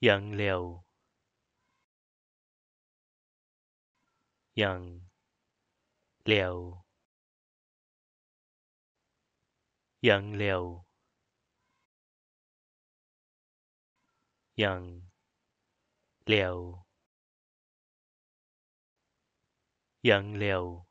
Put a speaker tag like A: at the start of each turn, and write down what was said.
A: nhận liều. Nhận liều. Nhận liều. Nhận liều. Nhận liều.